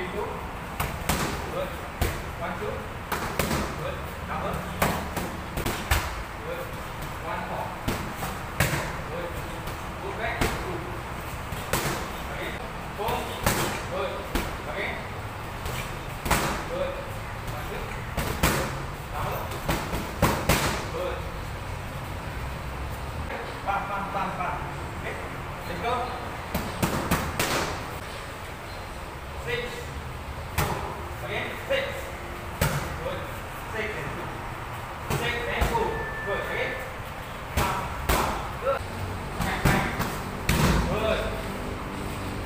Three, two. Good. One, two. Good. Double. Good. One, four. Good. Go back. Two. Again. Four. Good. Again. Good. One, two. Double. Good. Bam, bam, bam, bam. Okay. Let's go.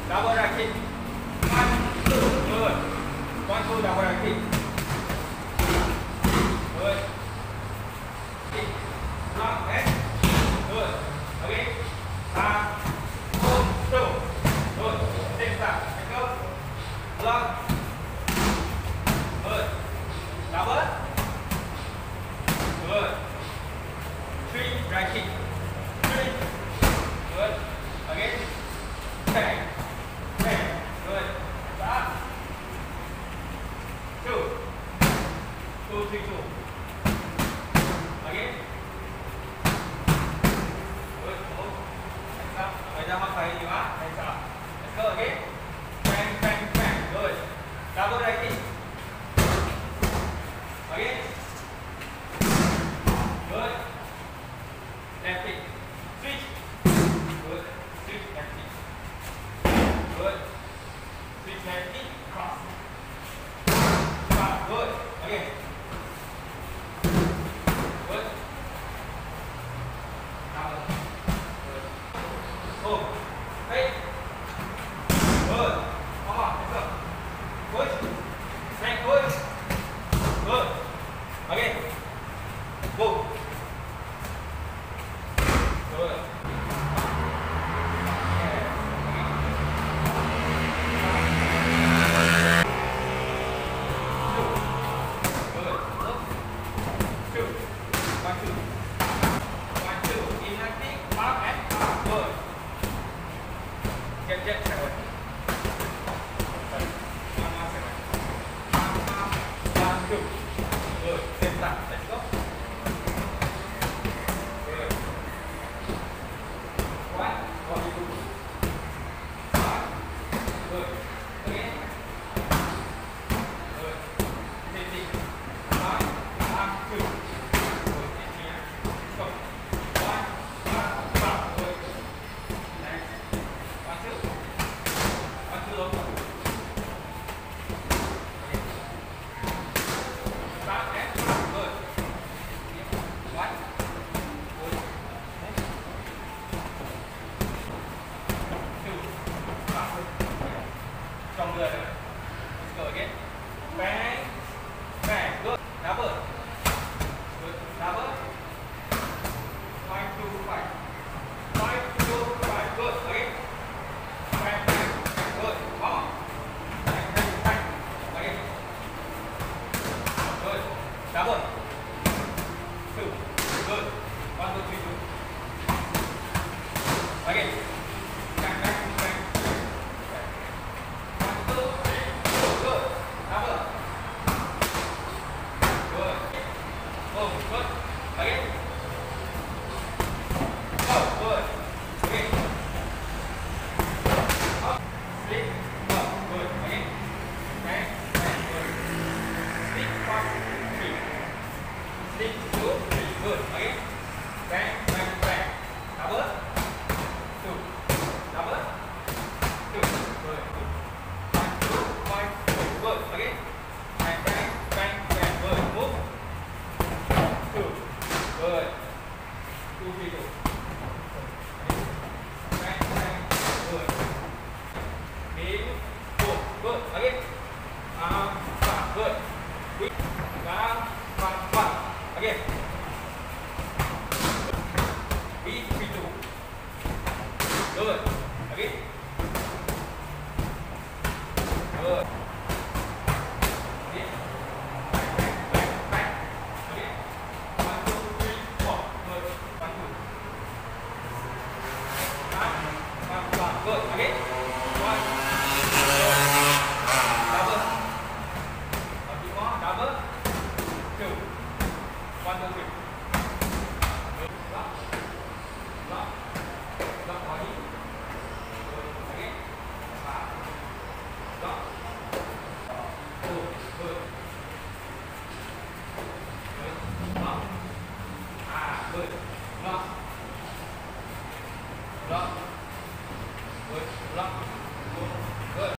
double racket. One, two, good. One, two, double racket. Good. Six, lock, back. Eh? Two. Again. Good. Move. Hands up. Bây giờ mắc phải gì má? Hands up. Let's go again. Bang, bang, bang. Good. Double right kick. Again. Good. Left kick. Switch. Good. Switch left kick. Good. Switch left kick. Cross. Cross. Good. Again. Trong người. Let's go again. Bang. Bang. Good. Double. Good. Double. Five, two, five. Five, two, five. Good. Again. Bang, bang. Good. Come on. Bang, bang, bang. Again. Good. Double. Two. Good. One, two, three, two. Again. Bang, bang, bang. Bang. One, two, three, two. Good. Double. Good. Oh, good. Again. Oh, good. Again. Up. Split. Oh, good. Again. Bang, bang. Good. Split. One, three. Split. Two, three. Good. Again. Bang, bang, Good.